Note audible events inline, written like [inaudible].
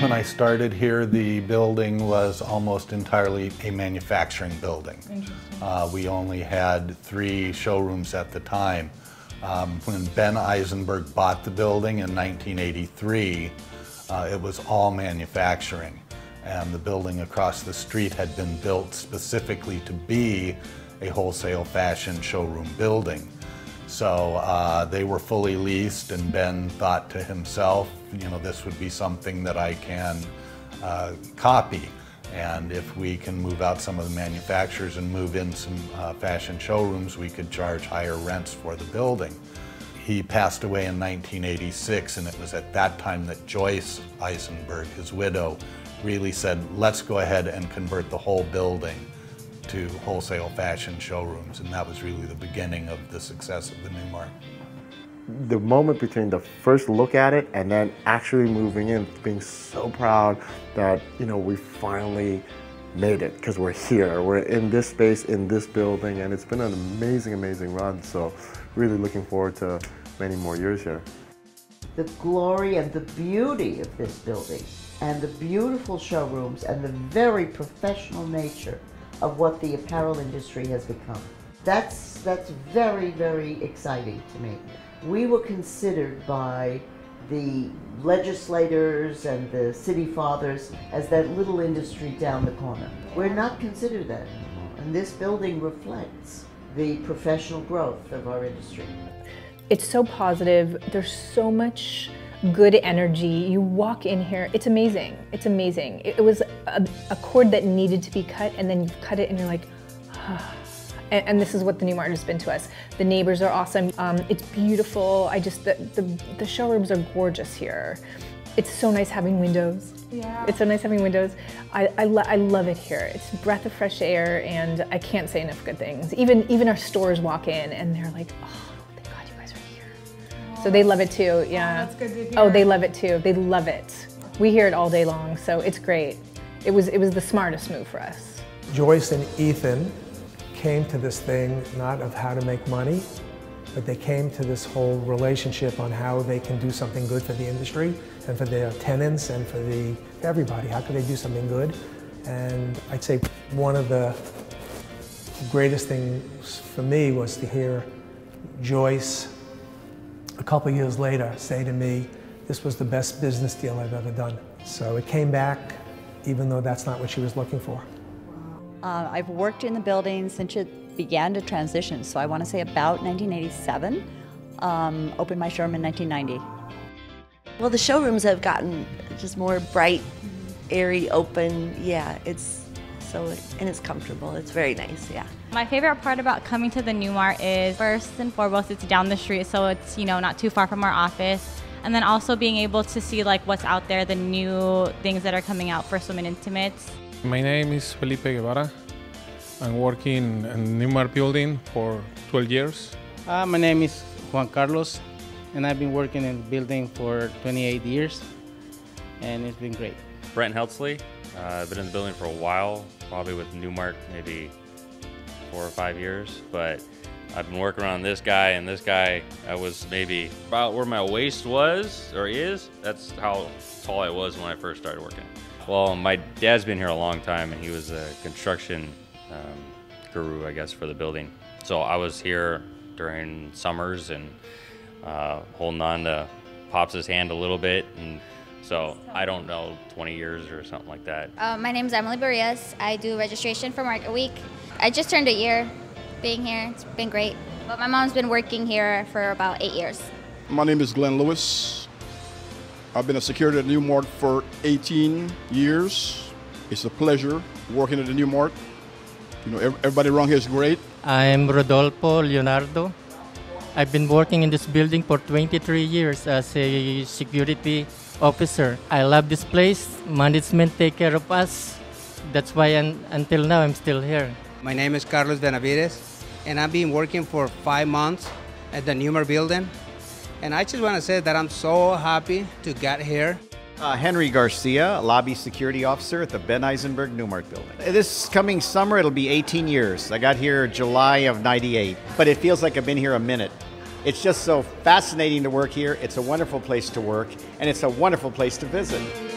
When I started here, the building was almost entirely a manufacturing building. Uh, we only had three showrooms at the time. Um, when Ben Eisenberg bought the building in 1983, uh, it was all manufacturing. And the building across the street had been built specifically to be a wholesale fashion showroom building. So uh, they were fully leased, and Ben thought to himself, you know, this would be something that I can uh, copy. And if we can move out some of the manufacturers and move in some uh, fashion showrooms, we could charge higher rents for the building. He passed away in 1986, and it was at that time that Joyce Eisenberg, his widow, really said, let's go ahead and convert the whole building to wholesale fashion showrooms, and that was really the beginning of the success of the Newmart. The moment between the first look at it and then actually moving in, being so proud that you know we finally made it because we're here. We're in this space, in this building, and it's been an amazing, amazing run. So, really looking forward to many more years here. The glory and the beauty of this building, and the beautiful showrooms, and the very professional nature of what the apparel industry has become. That's, that's very, very exciting to me. We were considered by the legislators and the city fathers as that little industry down the corner. We're not considered that anymore, and this building reflects the professional growth of our industry. It's so positive. There's so much good energy. You walk in here, it's amazing. It's amazing. It, was a, a, cord that needed to be cut, and then you cut it, and you're like, ah. [sighs] and, and, this is what the Newmart has been to us. The neighbors are awesome. Um, it's beautiful. I just the, the the showrooms are gorgeous here. It's so nice having windows. Yeah. It's so nice having windows. I, I, lo I love it here. It's breath of fresh air, and I can't say enough good things. Even even our stores walk in, and they're like, oh so they love it too, yeah. Oh, that's good to hear. Oh, they love it too. They love it. We hear it all day long, so it's great. It was, it was the smartest move for us. Joyce and Ethan came to this thing not of how to make money, but they came to this whole relationship on how they can do something good for the industry and for their tenants and for the everybody. How can they do something good? And I'd say one of the greatest things for me was to hear Joyce a couple years later say to me, this was the best business deal I've ever done. So it came back, even though that's not what she was looking for. Uh, I've worked in the building since it began to transition, so I want to say about 1987. Um, opened my showroom in 1990. Well, the showrooms have gotten just more bright, airy, open. Yeah, it's so and it's comfortable. It's very nice, yeah. My favorite part about coming to the Newmart is first and foremost it's down the street, so it's you know not too far from our office. And then also being able to see like what's out there, the new things that are coming out for Women Intimates. My name is Felipe Guevara. I'm working in Newmart building for 12 years. Uh, my name is Juan Carlos, and I've been working in the building for 28 years, and it's been great. Brent Heltzley. Uh, I've been in the building for a while, probably with Newmark maybe four or five years, but I've been working on this guy and this guy. I was maybe about where my waist was or is. That's how tall I was when I first started working. Well, my dad's been here a long time and he was a construction um, guru, I guess, for the building. So I was here during summers and uh, holding on to Pops' hand a little bit and so I don't know, 20 years or something like that. Uh, my name is Emily Barrias. I do registration for Market Week. I just turned a year being here. It's been great. But my mom's been working here for about eight years. My name is Glenn Lewis. I've been a security at Newmart for 18 years. It's a pleasure working at the Newmart. You know, everybody around here is great. I'm Rodolfo Leonardo. I've been working in this building for 23 years as a security officer. I love this place. Management take care of us. That's why until now I'm still here. My name is Carlos Benavides, and I've been working for five months at the Newmart building. And I just want to say that I'm so happy to get here. Uh, Henry Garcia, lobby security officer at the Ben Eisenberg Newmark building. This coming summer, it'll be 18 years. I got here July of 98, but it feels like I've been here a minute. It's just so fascinating to work here. It's a wonderful place to work, and it's a wonderful place to visit.